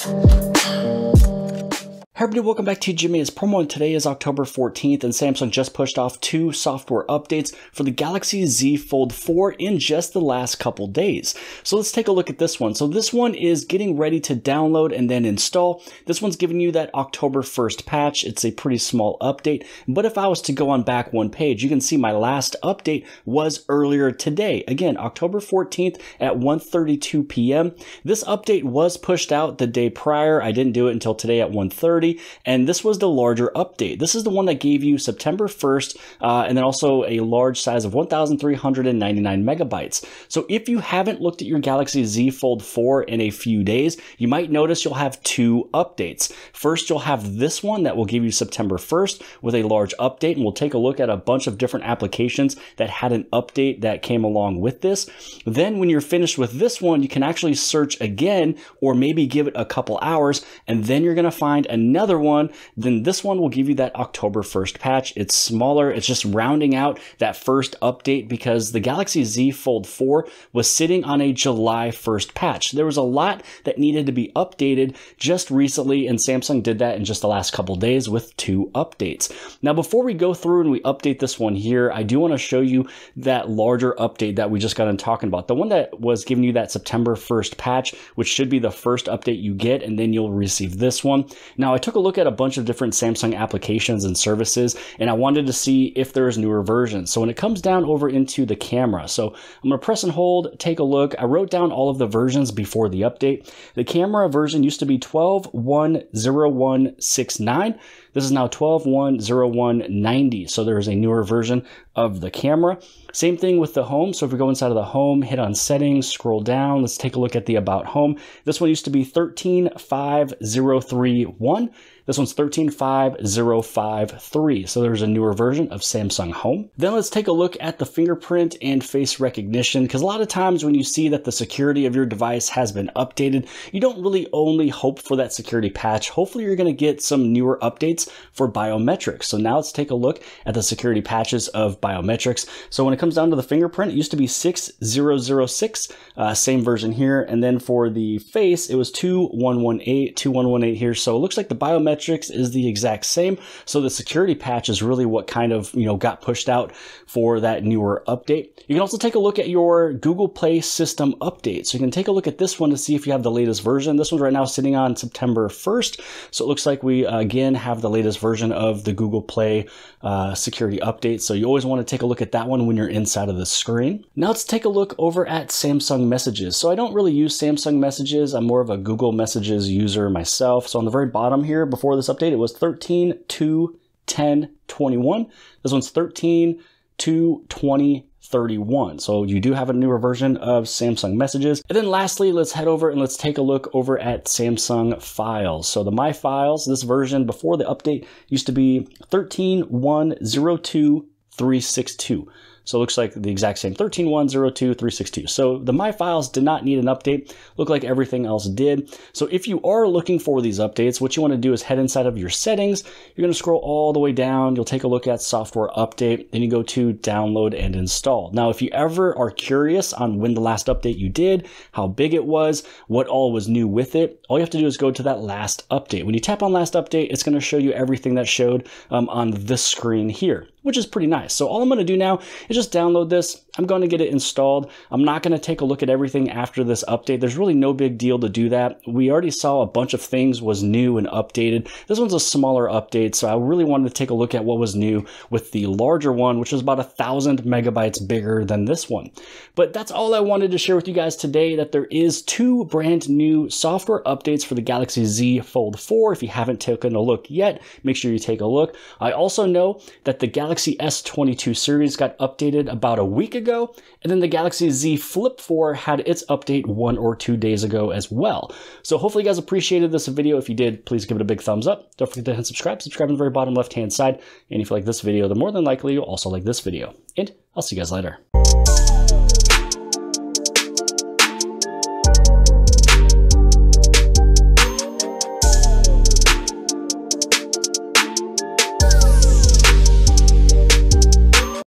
Thank you. Hey everybody, welcome back to Jimmy's promo and today is October 14th and Samsung just pushed off two software updates for the Galaxy Z Fold 4 in just the last couple days. So let's take a look at this one. So this one is getting ready to download and then install. This one's giving you that October 1st patch. It's a pretty small update, but if I was to go on back one page, you can see my last update was earlier today. Again, October 14th at 1.32 p.m. This update was pushed out the day prior. I didn't do it until today at 1.30 and this was the larger update. This is the one that gave you September 1st, uh, and then also a large size of 1,399 megabytes. So if you haven't looked at your Galaxy Z Fold 4 in a few days, you might notice you'll have two updates. First, you'll have this one that will give you September 1st with a large update, and we'll take a look at a bunch of different applications that had an update that came along with this. Then when you're finished with this one, you can actually search again or maybe give it a couple hours, and then you're going to find another another one, then this one will give you that October 1st patch. It's smaller. It's just rounding out that first update because the Galaxy Z Fold 4 was sitting on a July 1st patch. There was a lot that needed to be updated just recently, and Samsung did that in just the last couple days with two updates. Now, before we go through and we update this one here, I do want to show you that larger update that we just got in talking about. The one that was giving you that September 1st patch, which should be the first update you get, and then you'll receive this one. Now, I took a look at a bunch of different Samsung applications and services, and I wanted to see if there's newer versions. So when it comes down over into the camera, so I'm to press and hold, take a look. I wrote down all of the versions before the update. The camera version used to be 12.10169. This is now 12.10190. So there is a newer version of the camera. Same thing with the home. So if we go inside of the home, hit on settings, scroll down, let's take a look at the about home. This one used to be 135031. This one's 135053. So there's a newer version of Samsung Home. Then let's take a look at the fingerprint and face recognition because a lot of times when you see that the security of your device has been updated, you don't really only hope for that security patch. Hopefully you're going to get some newer updates for biometrics. So now let's take a look at the security patches of biometrics. So when it comes down to the fingerprint, it used to be 6006, uh, same version here. And then for the face, it was 2118, 2118 here. So it looks like the biometrics metrics is the exact same. So the security patch is really what kind of, you know, got pushed out for that newer update. You can also take a look at your Google Play system update. So you can take a look at this one to see if you have the latest version. This one's right now sitting on September 1st. So it looks like we, uh, again, have the latest version of the Google Play uh, security update. So you always want to take a look at that one when you're inside of the screen. Now let's take a look over at Samsung Messages. So I don't really use Samsung Messages. I'm more of a Google Messages user myself. So on the very bottom here, before before this update, it was 13 to 10 21. This one's 13 to 20 31. So you do have a newer version of Samsung Messages. And then lastly, let's head over and let's take a look over at Samsung Files. So the My Files, this version before the update used to be 13.102.362. So it looks like the exact same 13.102.362. So the My Files did not need an update. Look like everything else did. So if you are looking for these updates, what you want to do is head inside of your settings. You're going to scroll all the way down. You'll take a look at software update. Then you go to download and install. Now, if you ever are curious on when the last update you did, how big it was, what all was new with it, all you have to do is go to that last update. When you tap on last update, it's going to show you everything that showed um, on this screen here which is pretty nice. So all I'm going to do now is just download this. I'm going to get it installed. I'm not going to take a look at everything after this update. There's really no big deal to do that. We already saw a bunch of things was new and updated. This one's a smaller update, so I really wanted to take a look at what was new with the larger one, which is about a thousand megabytes bigger than this one. But that's all I wanted to share with you guys today, that there is two brand new software updates for the Galaxy Z Fold 4. If you haven't taken a look yet, make sure you take a look. I also know that the Galaxy Galaxy S22 series got updated about a week ago, and then the Galaxy Z Flip 4 had its update one or two days ago as well. So hopefully you guys appreciated this video. If you did, please give it a big thumbs up. Don't forget to hit subscribe. Subscribe on the very bottom left-hand side. And if you like this video, then more than likely you'll also like this video. And I'll see you guys later.